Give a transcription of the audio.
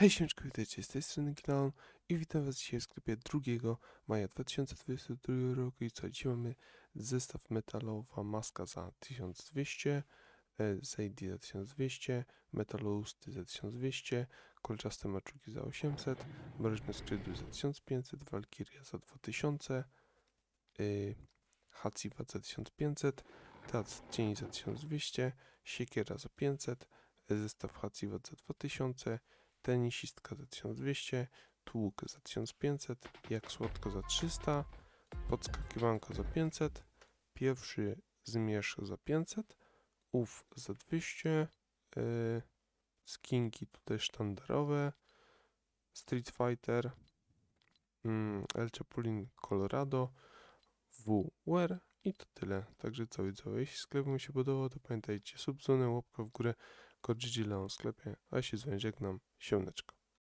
Hej, siemczko, witajcie, z tej strony Gileon i witam was dzisiaj w sklepie 2 maja 2022 roku i co, dzisiaj mamy zestaw metalowa maska za 1200, e, Zaidi za 1200, metalousty za 1200, kolczaste maczugi za 800, mroźne skrzydły za 1500, Valkyria za 2000, y, Haciwa za 1500, Teatr cieni za 1200, Siekiera za 500, zestaw Haciwa za 2000, tenisistka za 1200, tłuk za 1500, jak słodko za 300, podskakiwanko za 500, pierwszy zmierz za 500, ów za 200, yy, skinki tutaj sztandarowe, Street Fighter, mm, El Chapulin Colorado, WR i to tyle. Także co widzowie, jeśli sklep mi się podobał, to pamiętajcie, subzonę, łapka w górę, GG Leon w sklepie, a ja się z wami żegnam, siemneczko.